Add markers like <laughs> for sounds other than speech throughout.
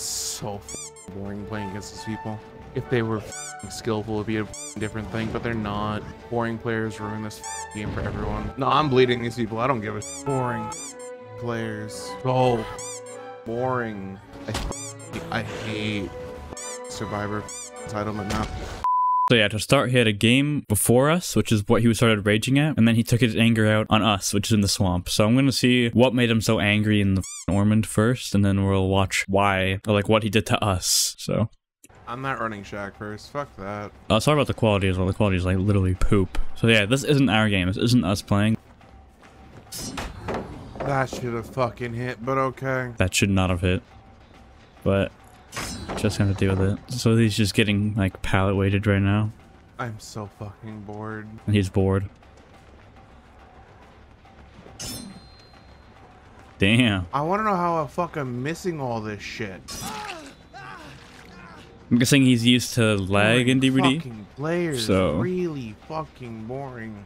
so boring playing against these people. If they were skillful, it'd be a different thing, but they're not. Boring players ruin this game for everyone. No, I'm bleeding these people. I don't give a boring players. So boring. I, I hate Survivor entitlement map. So yeah, to start, he had a game before us, which is what he started raging at, and then he took his anger out on us, which is in the swamp. So I'm gonna see what made him so angry in the Ormond first, and then we'll watch why, or like what he did to us. So I'm not running Shack first. Fuck that. uh, sorry about the quality as well. The quality is like literally poop. So yeah, this isn't our game. This isn't us playing. That should have fucking hit, but okay. That should not have hit, but just gonna deal with it. So he's just getting like pallet weighted right now, I'm so fucking bored. and he's bored. Damn. I want to know how I fucking missing all this shit. I'm guessing he's used to lag in DBD, Fucking players. So- Really fucking boring.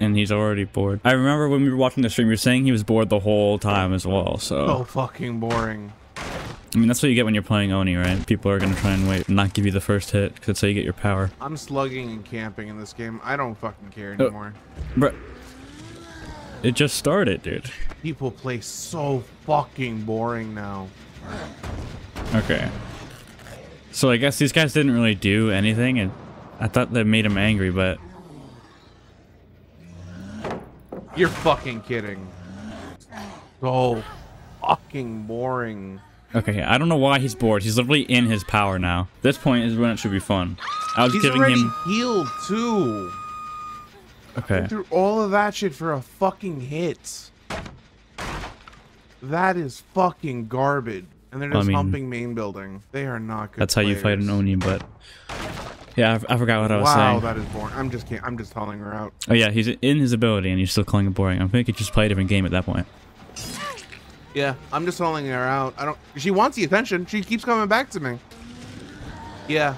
and he's already bored. I remember when we were watching the stream, you were saying he was bored the whole time as well. So So fucking boring. I mean, that's what you get when you're playing Oni, right? People are gonna try and wait, not give you the first hit, 'cause that's how you get your power. I'm slugging and camping in this game. I don't fucking care Oh. anymore. Bruh. It just started, dude. People play so fucking boring now. Okay. So I guess these guys didn't really do anything, and I thought that made him angry, but You're fucking kidding. So fucking boring. Okay. I don't know why he's bored. He's literally in his power now. This point is when it should be fun. I was He's giving him. healed too. Okay. Through all of that shit for a fucking hit. That is fucking garbage. And they're Well, I just mean- humping main building. They are not good. That's how you fight an players. Oni, but yeah, I forgot what I was Wow, saying. Wow, that is boring. I'm just kidding. I'm just calling her out. Oh yeah, he's in his ability, and you're still calling it boring. I think you just play a different game at that point. Yeah, I'm just calling her out. I don't. She wants the attention. She keeps coming back to me. Yeah.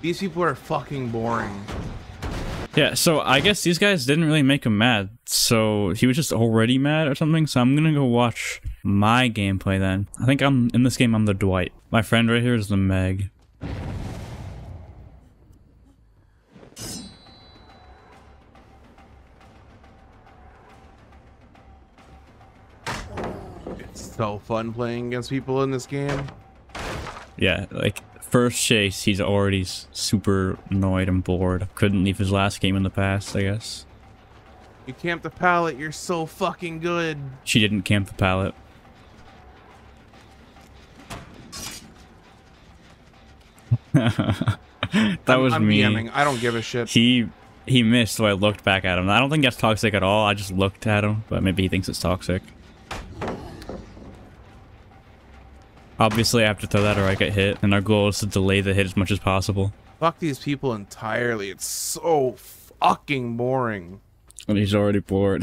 These people are fucking boring. Yeah, so I guess these guys didn't really make him mad. So he was just already mad or something. So I'm gonna go watch my gameplay then. I think I'm in this game. I'm the Dwight. My friend right here is the Meg. It's so fun playing against people in this game. Yeah, like first chase, he's already super annoyed and bored. Couldn't leave his last game in the past. I guess You camped the pallet. You're so fucking good. she didn't camp the pallet. <laughs> that I'm- was I'm me. BMing. I don't give a shit. He he missed, so I looked back at him. I don't think that's toxic at all. I just looked at him, but maybe he thinks it's toxic. Obviously, I have to throw that or I get hit, and our goal is to delay the hit as much as possible. Fuck these people entirely. It's so fucking boring. And he's already bored.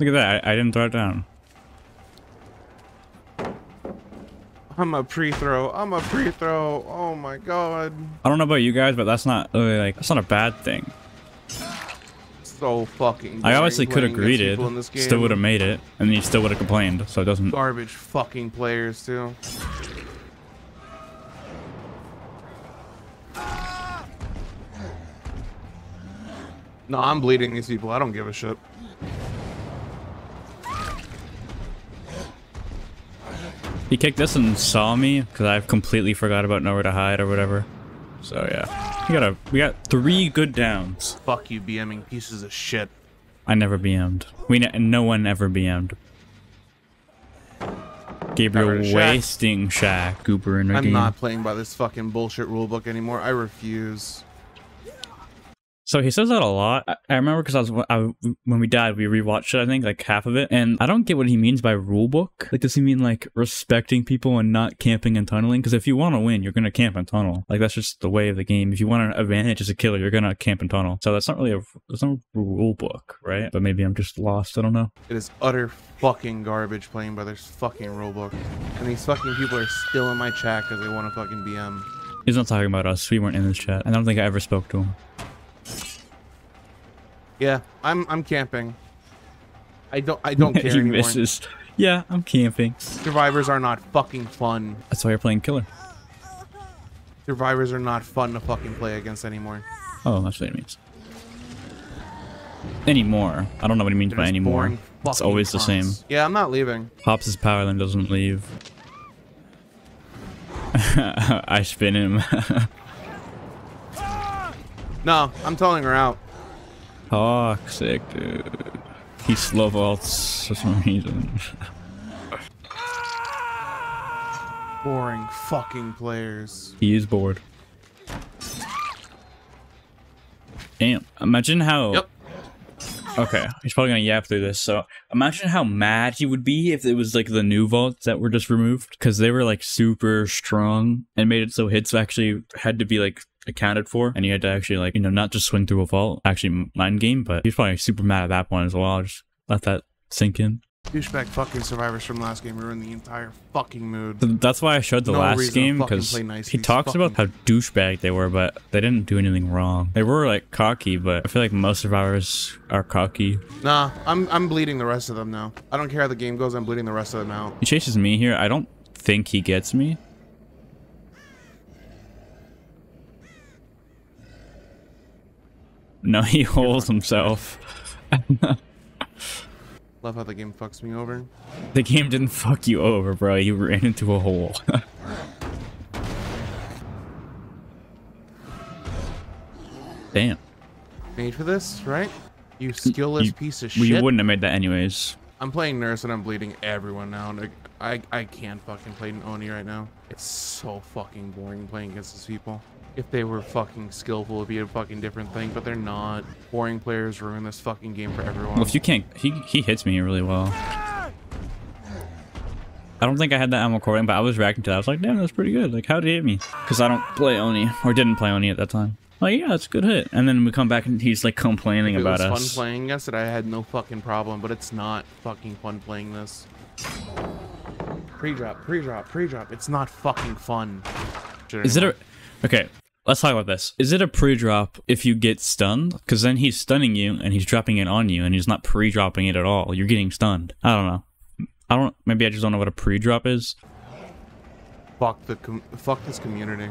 Look at that, I, I didn't throw it down. I'm a pre-throw. I'm a pre-throw. Oh my god. I don't know about you guys, but that's not really like, that's not a bad thing. So fucking. I obviously could have greeted, people in this game. still would have made it, and then he still would have complained, so it doesn't... Garbage fucking players too. No, I'm bleeding these people. I don't give a shit. He kicked this and saw me because I've completely forgot about nowhere to hide or whatever. So yeah, we got a we got three good downs. Fuck you, BMing pieces of shit. I never BM'd. We ne- no one ever BM'd. Gabriel Covered Shaq. wasting Shaq, Goober, and I'm Ricky. not playing by this fucking bullshit rulebook anymore. I refuse. So he says that a lot. I, I remember because I was I, when we died, we rewatched it. I think like half of it, and I don't get what he means by rule book. Like, does he mean like respecting people and not camping and tunneling? Because if you want to win, you're gonna camp and tunnel. Like that's just the way of the game. If you want an advantage as a killer, you're gonna camp and tunnel. So that's not really a there's no rule book, right? But maybe I'm just lost. I don't know. It is utter fucking garbage playing by this fucking rulebook. And these fucking people are still in my chat because they want to fucking BM. He's not talking about us. We weren't in this chat. I don't think I ever spoke to him. Yeah, I'm I'm camping. I don't I don't <laughs> care he anymore. misses. Yeah, I'm camping. Survivors are not fucking fun. That's why you're playing killer. Survivors are not fun to fucking play against anymore. Oh, that's what it means. Anymore. I don't know what he means by anymore. It's always the same. Yeah, I'm not leaving. Pops' his power then doesn't leave. <laughs> I spin him. <laughs> No, I'm towing her out. Toxic, dude. He slow vaults for some reason. <laughs> Boring fucking players. He is bored. Damn. Imagine how. Yep. Okay, he's probably gonna yap through this. So imagine how mad he would be if it was like the new vaults that were just removed because they were like super strong and made it so hits actually had to be like accounted for, and you had to actually like you know not just swing through a vault, actually mind game. But he's probably super mad at that point as well. Just let that sink in. Douchebag fucking survivors from last game ruined the entire fucking mood. That's why I showed the No last game because nice he talks about how douchebag they were, but they didn't do anything wrong. They were like cocky, but I feel like most survivors are cocky. Nah, I'm I'm bleeding the rest of them now. I don't care how the game goes. I'm bleeding the rest of them out. He chases me here. I don't think he gets me. No, he holds himself. <laughs> Love how the game fucks me over. The game didn't fuck you over, bro. You ran into a hole. <laughs> Damn. Made for this, right? You skillless You- piece of shit. you wouldn't have made that anyways. I'm playing nurse and I'm bleeding everyone now. Like, I I can't fucking play an Oni right now. It's so fucking boring playing against these people. If they were fucking skillful, it'd be a fucking different thing. But they're not. Boring players ruin this fucking game for everyone. Well, if you can't, he he hits me really well. I don't think I had that on recording, but I was reacting to that. I was like, damn, that's pretty good. Like, how'd he hit me? Because I don't play Oni, or didn't play Oni at that time. Like, yeah, that's a good hit. And then we come back and he's like complaining it about was fun us. playing against it, I had no fucking problem. But it's not fucking fun playing this. Pre-drop, pre-drop, pre-drop. It's not fucking fun. Is it a okay? Let's talk about this. Is it a pre-drop if you get stunned? Because then he's stunning you and he's dropping it on you, and he's not pre-dropping it at all. You're getting stunned. I don't know. I don't. Maybe I just don't know what a pre-drop is. fuck the com- fuck this community?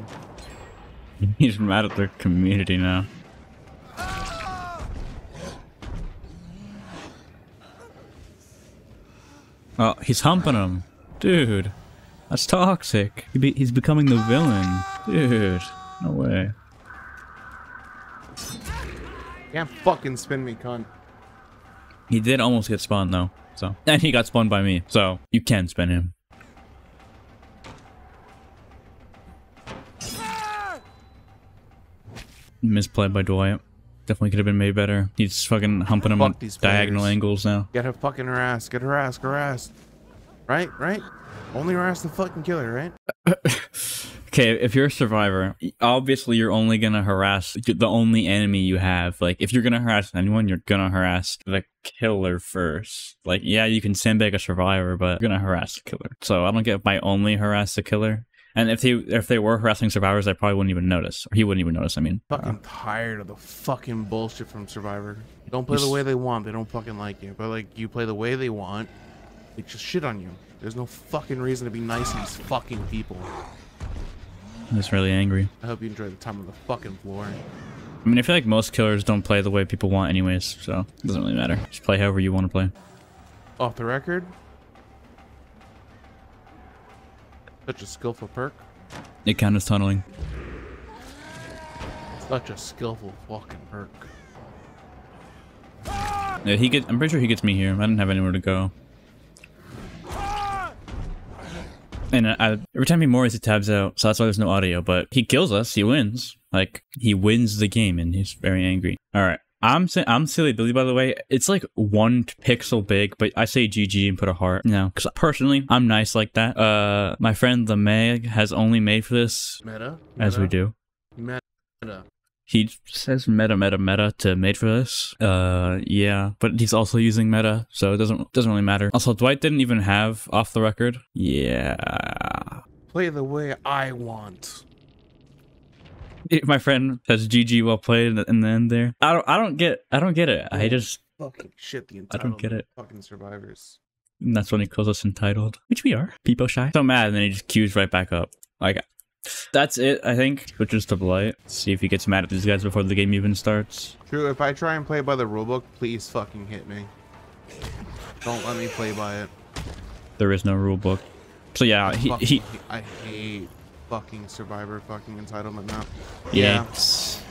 <laughs> He's mad at the community now. Oh, he's humping him. Dude, that's toxic. He be- he's becoming the villain. Dude, no way. Can't fucking spin me, cunt. He did almost get spun though. So <laughs> and he got spun by me. So you can spin him. Misplayed by Dwight. Definitely could have been made better. He's fucking humping him Fuck on these diagonal players. angles now. Get her fucking harassed. Get harassed. Harassed. Right? Right? Only harass the fucking killer, right? <laughs> Okay, if you're a survivor, obviously you're only gonna harass the only enemy you have. Like, if you're gonna harass anyone, you're gonna harass the killer first. Like, yeah, you can sandbag a survivor, but you're gonna harass the killer. So I don't get why only harass the killer. And if they if they were harassing survivors, I probably wouldn't even notice, or he wouldn't even notice. I mean, Fucking tired of the fucking bullshit from Survivor. Don't play the way they want. They don't fucking like you. But like, you play the way they want. They just shit on you. There's no fucking reason to be nice to these fucking people. I'm just really angry. I hope you enjoy the time on the fucking floor. I mean, I feel like most killers don't play the way people want, anyways. So it doesn't really matter. Just play however you want to play. Off the record. Such a skillful perk. It counts as tunneling. Such a skillful fucking perk. Yeah, he get. I'm pretty sure he gets me here. I didn't have anywhere to go. And I, I, every time he mores, he tabs out, so that's why there's no audio. But he kills us. He wins. Like he wins the game, and he's very angry. All right, I'm I'm silly Billy. By the way, it's like one pixel big, but I say GG and put a heart. No, because personally, I'm nice like that. Uh, my friend the Meg has only made for this, Meta? as we Meta? do. Meta. He says meta meta meta to made for this. Uh yeah, but he's also using meta, so it doesn't doesn't really matter. Also, Dwight didn't even have off the record. Yeah. Play the way I want. My friend says GG well played in the end there. I don't I don't get I don't get it. I just Fucking shit, the entire I don't get it. Fucking survivors. and that's when he calls us entitled. Which we are. People shy. So mad and then he just queues right back up. Like that's it, I think. Switches to Blight. See if he gets mad at these guys before the game even starts. True, if I try and play by the rulebook, please fucking hit me. Don't let me play by it. There is no rulebook. So yeah, he, Fucking he I hate fucking survivor fucking entitlement now. Yeah.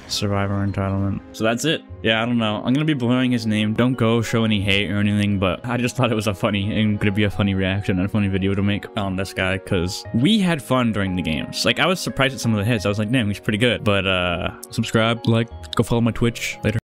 Survivor entitlement. So that's it. Yeah, I don't know. I'm gonna be blurring his name. Don't go show any hate or anything, but I just thought it was a funny and gonna be a funny reaction and a funny video to make on this guy because we had fun during the games. Like I was surprised at some of the hits. I was like, damn, he's pretty good. But uh subscribe, like, go follow my Twitch later.